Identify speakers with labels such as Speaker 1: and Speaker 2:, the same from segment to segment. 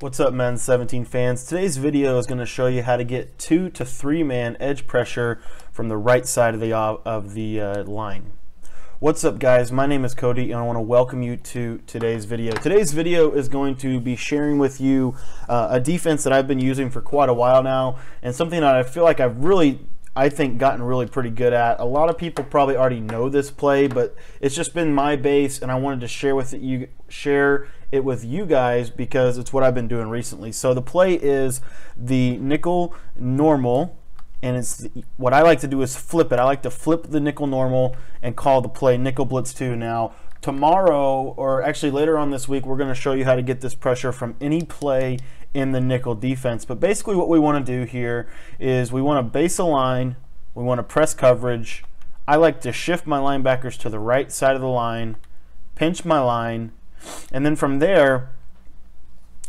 Speaker 1: What's up Madden 17 fans? Today's video is going to show you how to get two to three man edge pressure from the right side of the, uh, of the uh, line. What's up guys, my name is Cody and I want to welcome you to today's video. Today's video is going to be sharing with you uh, a defense that I've been using for quite a while now and something that I feel like I've really I think gotten really pretty good at. A lot of people probably already know this play, but it's just been my base, and I wanted to share with you share it with you guys because it's what I've been doing recently. So the play is the nickel normal, and it's what I like to do is flip it. I like to flip the nickel normal and call the play nickel blitz two. Now tomorrow, or actually later on this week, we're going to show you how to get this pressure from any play in the nickel defense. But basically what we want to do here is we want to base align, we want to press coverage. I like to shift my linebackers to the right side of the line, pinch my line, and then from there,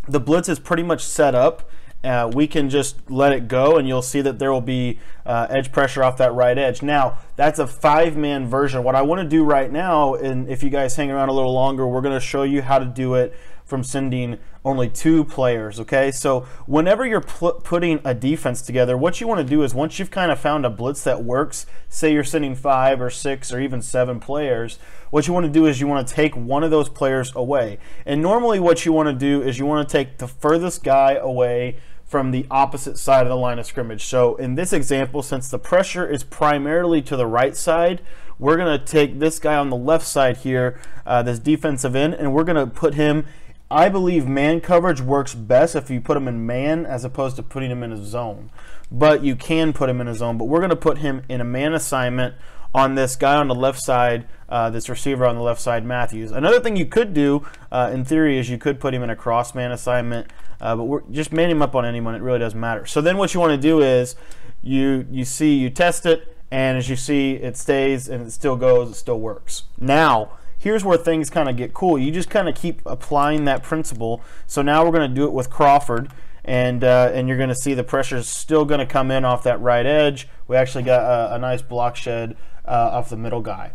Speaker 1: the blitz is pretty much set up. Uh, we can just let it go and you'll see that there will be uh, edge pressure off that right edge. Now, that's a five-man version. What I want to do right now, and if you guys hang around a little longer, we're going to show you how to do it from sending only two players, okay? So whenever you're putting a defense together, what you want to do is once you've kind of found a blitz that works, say you're sending five or six or even seven players, what you want to do is you want to take one of those players away. And normally what you want to do is you want to take the furthest guy away from the opposite side of the line of scrimmage. So in this example, since the pressure is primarily to the right side, we're going to take this guy on the left side here, uh, this defensive end, and we're going to put him I believe man coverage works best if you put him in man as opposed to putting him in a zone. But you can put him in a zone. But we're going to put him in a man assignment on this guy on the left side, uh, this receiver on the left side, Matthews. Another thing you could do, uh, in theory, is you could put him in a cross man assignment, uh, but we're just man him up on anyone. It really doesn't matter. So then what you want to do is you you see you test it, and as you see, it stays and it still goes, it still works. Now here's where things kind of get cool. You just kind of keep applying that principle. So now we're going to do it with Crawford, and uh, and you're going to see the pressure is still going to come in off that right edge. We actually got a, a nice block shed uh, off the middle guy.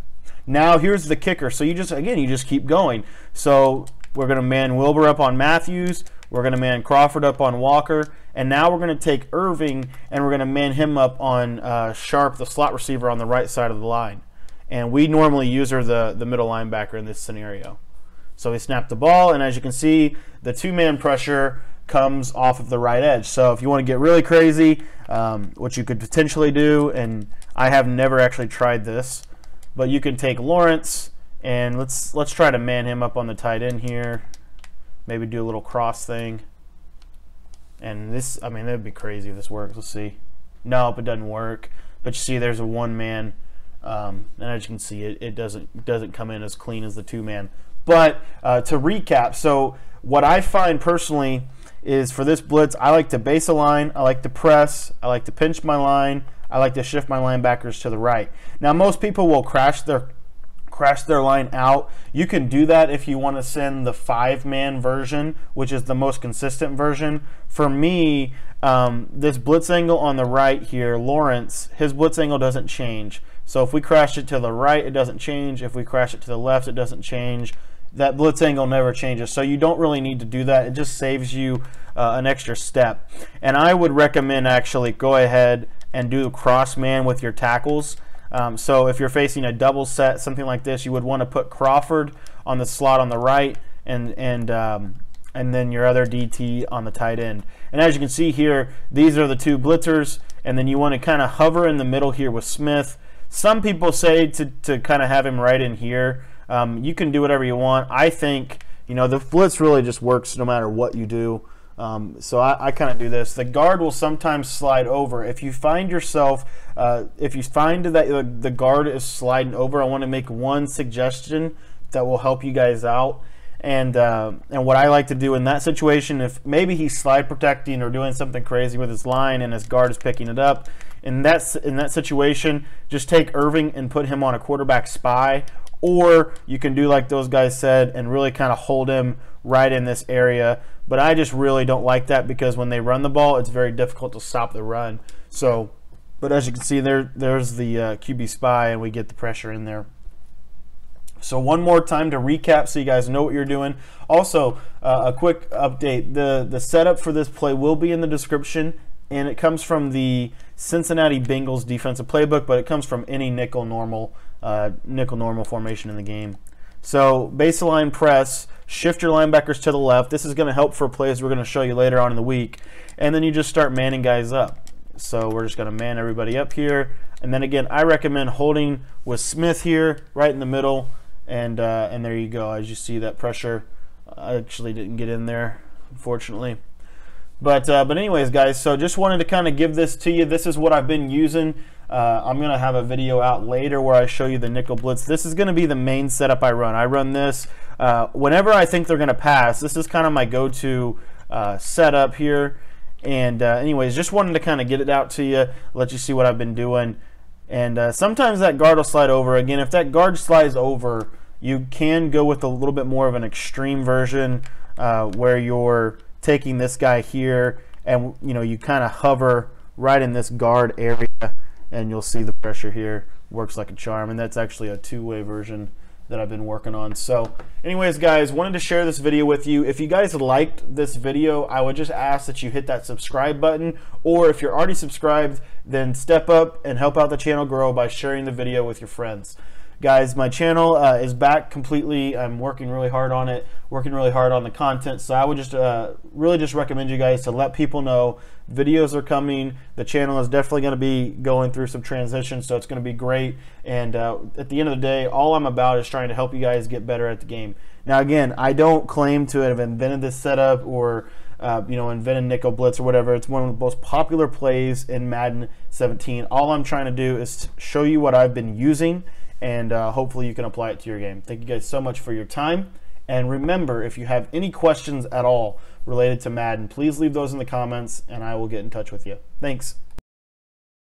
Speaker 1: Now here's the kicker. So you just again you just keep going. So we're going to man Wilber up on Matthews. We're going to man Crawford up on Walker. And now we're going to take Irving and we're going to man him up on uh, Sharp, the slot receiver on the right side of the line and we normally user the, the middle linebacker in this scenario. So we snap the ball, and as you can see, the two-man pressure comes off of the right edge. So if you want to get really crazy, um, what you could potentially do, and I have never actually tried this, but you can take Lawrence, and let's let's try to man him up on the tight end here. Maybe do a little cross thing. And this, I mean, that'd be crazy if this works. Let's see. Nope, it doesn't work. But you see, there's a one-man um, and as you can see, it, it doesn't doesn't come in as clean as the two man. But uh, to recap, so what I find personally is for this blitz, I like to base align, I like to press, I like to pinch my line, I like to shift my linebackers to the right. Now most people will crash their crash their line out. You can do that if you want to send the five man version, which is the most consistent version. For me, um, this blitz angle on the right here, Lawrence, his blitz angle doesn't change. So if we crash it to the right, it doesn't change. If we crash it to the left, it doesn't change. That blitz angle never changes. So you don't really need to do that. It just saves you uh, an extra step. And I would recommend actually go ahead and do cross man with your tackles. Um, so if you're facing a double set, something like this, you would want to put Crawford on the slot on the right and, and, um, and then your other DT on the tight end. And as you can see here, these are the two blitzers. And then you want to kind of hover in the middle here with Smith some people say to, to kind of have him right in here. Um, you can do whatever you want. I think, you know, the blitz really just works no matter what you do. Um, so I, I kind of do this. The guard will sometimes slide over. If you find yourself, uh, if you find that the, guard is sliding over, I want to make one suggestion that will help you guys out. And uh, and what I like to do in that situation, if maybe he's slide protecting or doing something crazy with his line and his guard is picking it up, in that in that situation, just take Irving and put him on a quarterback spy, or you can do like those guys said and really kind of hold him right in this area. But I just really don't like that because when they run the ball, it's very difficult to stop the run. So, but as you can see, there there's the uh, QB spy, and we get the pressure in there. So one more time to recap so you guys know what you're doing. Also, uh, a quick update. The, the setup for this play will be in the description, and it comes from the Cincinnati Bengals defensive playbook, but it comes from any nickel normal, uh, nickel normal formation in the game. So baseline press, shift your linebackers to the left. This is going to help for plays we're going to show you later on in the week. And then you just start manning guys up. So we're just going to man everybody up here. And then again, I recommend holding with Smith here, right in the middle. And, uh, and there you go. As you see that pressure, I actually didn't get in there, unfortunately. But, uh, but anyways, guys, so just wanted to kind of give this to you. This is what I've been using. Uh, I'm going to have a video out later where I show you the nickel blitz. This is going to be the main setup I run. I run this uh, whenever I think they're going to pass. This is kind of my go-to uh, setup here. And uh, anyways, just wanted to kind of get it out to you, let you see what I've been doing. And uh, sometimes that guard will slide over. Again, if that guard slides over, you can go with a little bit more of an extreme version where you're taking this guy here and you know you kind of hover right in this guard area and you'll see the pressure here works like a charm. And that's actually a two-way version that I've been working on. So anyways guys wanted to share this video with you. If you guys liked this video I would just ask that you hit that subscribe button. Or if you're already subscribed then step up and help out the channel grow by sharing the video with your friends guys my channel uh, is back completely. I'm working really hard on it working really hard on the content. So i would just uh, really just recommend you guys to let people know. Videos are coming. The channel is definitely going to be going through some transition so it's going to be great. And uh, at the end of the day all i'm about is trying to help you guys get better at the game. Now again i don't claim to have invented this setup or uh, you know, invented nickel blitz or whatever. It's one of the most popular plays in Madden 17. All I'm trying to do is show you what I've been using and uh, hopefully you can apply it to your game. Thank you guys so much for your time. And remember, if you have any questions at all related to Madden, please leave those in the comments and I will get in touch with you. Thanks.